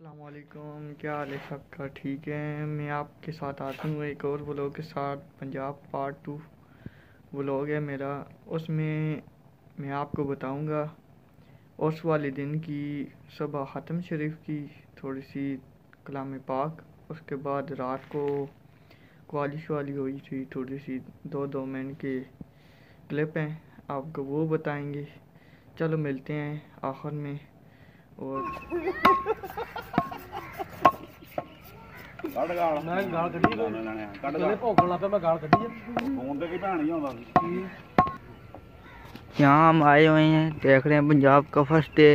السلام علیکم، کیا حال ہے سب کا؟ ٹھیک ہے، میں آپ کے ساتھ آتا ہوں ایک اور بلاگ کے ساتھ پنجاب پارٹ ٹو بلاگ ہے میرا۔ اس میں میں آپ کو بتاؤں گا اس والے دن کی صبح ختم شریف کی تھوڑی سی کلام پاک۔ اس کے بعد رات کو کوالی شوالی ہوئی تھی، تھوڑی سی دو دو منٹ کے کلپ ہیں، آپ کو وہ بتائیں گے۔ چلو ملتے ہیں آخر میں۔ اور ਕੱਢ ਗਾਲ। ਮੈਂ ਗਾਲ ਕੱਢੀ ਆ। ਕੱਢ ਗਾਲ। ਚਲੇ ਭੌਂਕਣ ਲੱਗ ਪਿਆ ਮੈਂ ਗਾਲ ਕੱਢੀ ਆ। ਫੋਨ ਤੇ ਕੀ ਭੈਣ ਹੀ ਆਉਂਦਾ یہاں ہم آئے ہوئے ہیں دیکھ رہے ہیں پنجاب کا فرسٹ ڈے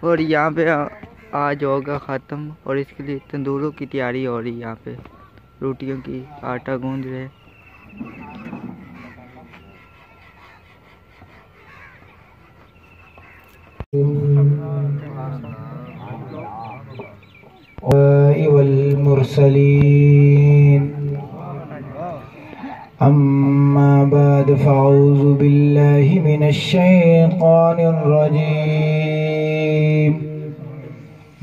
اور یہاں پہ آج ہوگا ختم اور اس کے لیے تندوروں کی تیاری ہو رہی ہے یہاں پہ روٹیوں کی آٹا گوندھ رہے والمرسلين أما بعد فأعوذ بالله من الشيطان الرجيم.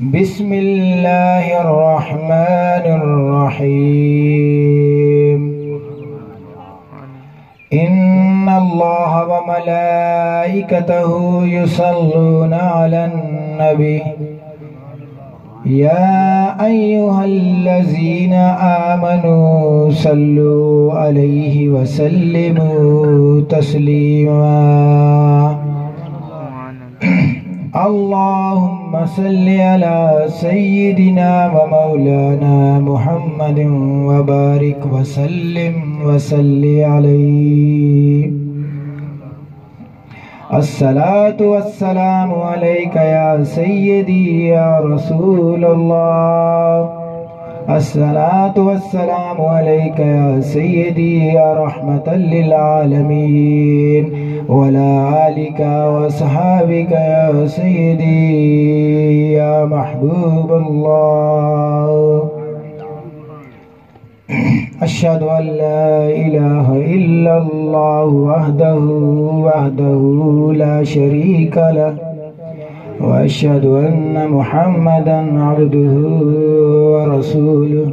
بسم الله الرحمن الرحيم. إن الله وملائكته يصلون على النبي. يا أيها الذين آمنوا صلوا عليه وسلموا تسليما. اللهم صل على سيدنا ومولانا محمد وبارك وسلم وسل عليه. الصلاة والسلام عليك يا سيدي يا رسول الله. الصلاة والسلام عليك يا سيدي يا رحمة للعالمين. ولا آلك وصحابك يا سيدي يا محبوب الله. أشهد أن لا إله إلا الله وحده وحده لا شريك له وأشهد أن محمدا عبده ورسوله.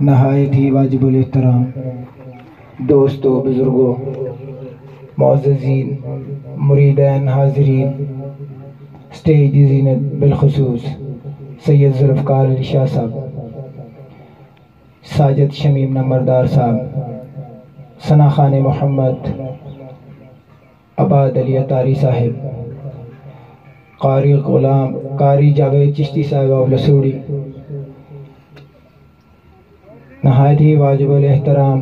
نهاية واجب الاحترام. دوستو بزرگو معززين مريدان حاضرين ستيج زينت بالخصوص سيد زرفقار الشاه صاحب. ساجد شمیم نمبردار صاحب ثنا خان محمد عباد علی اتاری صاحب، قاری غلام، قاری جاوید چشتی صاحب آف لسوڑی۔ نہایت ہی واجب الاحترام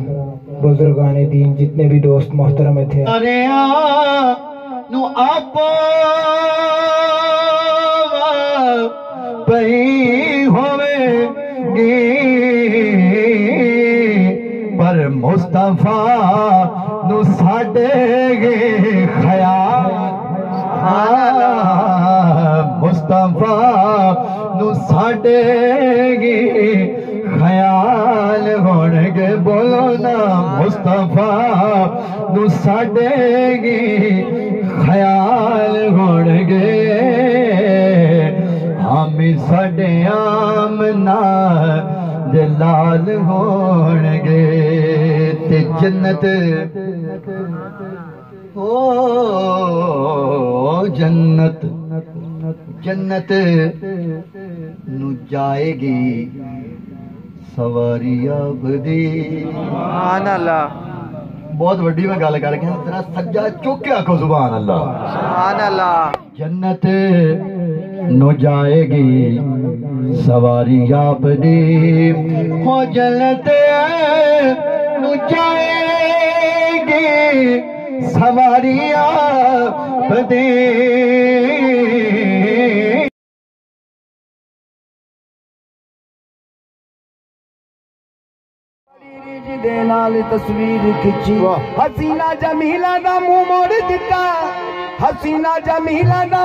بزرگان دین جتنے بھی دوست محترم تھے۔ نو آپ ہوئے گی مصطفیٰ نو ساڈے گے خیال۔ مصطفیٰ نو ساڈے گے خیال۔ ہون گے بولو نا، مصطفیٰ نو ساڈے گے خیال۔ ہون گے ہم ساڈے آمنا دلال ہون تے جنت۔ او جنت جنت نو جائے گی سواری آبدی سبحان اللہ۔ بہت وڈی میں گل کر کے ذرا سجا چوک کے آکھو سبحان اللہ۔ سبحان اللہ۔ جنت نو جائے گی سواری آپ دی۔ ہو جنت نو جائے گی سواری آپ دی دے نال تصویر کھچی حسینہ جمیلہ دا منہ موڑ دتا حسینہ جمیلہ دا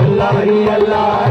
اللہ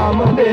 اللہ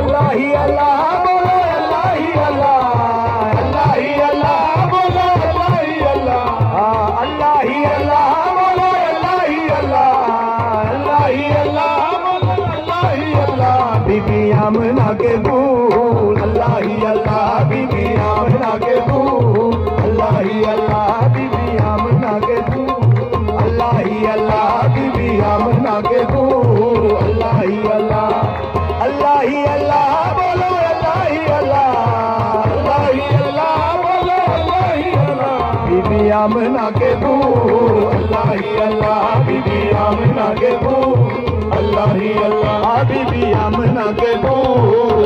اللہ ہی اللہ کے تو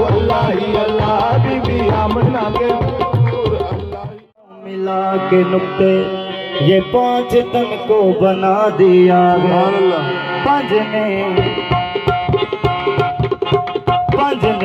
اللہ ہی کے تو ملا کے نقطے یہ پانچ تن کو بنا دیا پانچ نے ਪੰਜ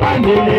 ਪੰਜ ਨੇ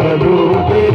ਵਜੂਦ ਦੇ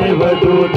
ਨੇ ਵਜੂਦ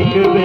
ਇੱਕ ਤੇ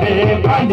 ਦੇ ਪੰਜ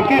ਵਾਲੇ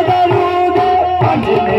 ਇੱਕ ਨੂੰ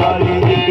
ਸਜਦਾ ਇੱਕ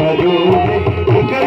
ਹੈ ਸਜਦਾ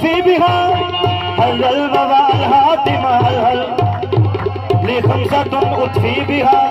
ٺي بهاروام سان تون اٿي بهار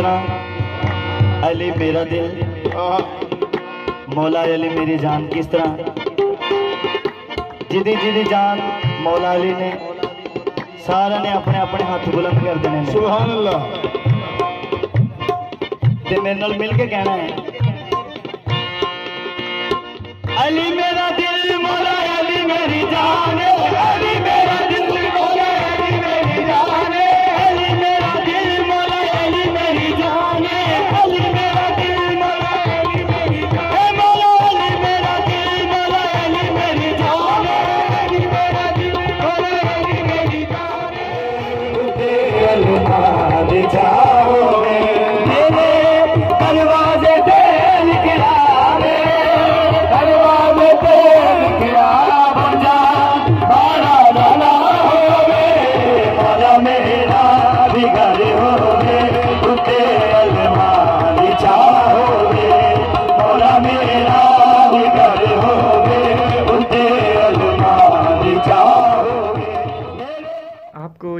طرح علی میرا دل۔ مولا علی میری جان کس طرح؟ جدی جدی جان مولا علی نے سارا نے اپنے اپنے ہاتھ بلند کر دینے سبحان اللہ تے میرے نال مل کے کہنا ہے علی میرا دل۔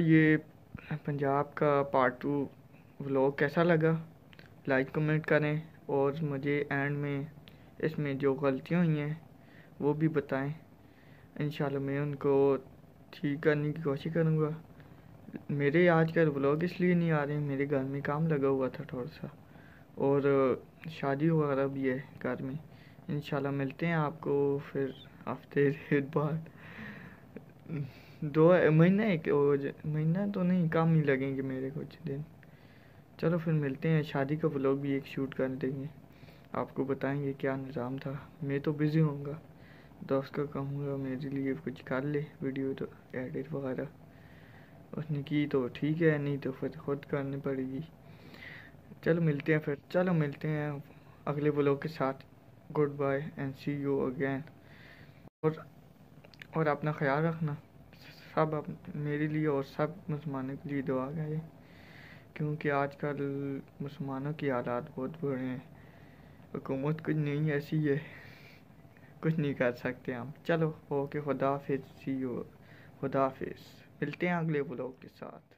یہ پنجاب کا پارٹ ٹو ولاگ کیسا لگا؟ لائک کمنٹ کریں اور مجھے اینڈ میں اس میں جو غلطیاں ہوئی ہیں وہ بھی بتائیں۔ انشاءاللہ میں ان کو ٹھیک کرنے کی کوشش کروں گا۔ میرے آج کل ولاگ اس لیے نہیں آ رہے ہیں میرے گھر میں کام لگا ہوا تھا تھوڑا سا۔ اور شادی وغیرہ بھی ہے گھر میں۔ انشاءاللہ ملتے ہیں آپ کو پھر ہفتے ڈیڑھ بعد۔ دو مہینہ ایک مہینہ تو نہیں کم ہی لگیں گے میرے کچھ دن۔ چلو پھر ملتے ہیں، شادی کا بلاگ بھی ایک شوٹ کر دیں گے۔ آپ کو بتائیں گے کیا نظام تھا۔ میں تو بزی ہوں گا۔ دوست کا کہوں گا، میرے لیے کچھ کر لے ویڈیو تو ایڈٹ وغیرہ۔ اس نے کی تو ٹھیک ہے، نہیں تو پھر خود کرنی پڑے گی۔ چلو ملتے ہیں پھر۔ چلو ملتے ہیں اگلے بلاگ کے ساتھ۔ Good bye and see you again اور اور اپنا خیال رکھنا۔ سب اپ- میرے لیے اور سب مسلمانوں کے لیے دعا کریں کیونکہ آج کل مسلمانوں کی حالات بہت برے ہیں۔ حکومت کچھ نہیں، ایسی ہے۔ کچھ نہیں کر سکتے ہم۔ چلو، اوکے، خدا حافظ سی یو خدا حافظ۔ ملتے ہیں اگلے بلاگ کے ساتھ۔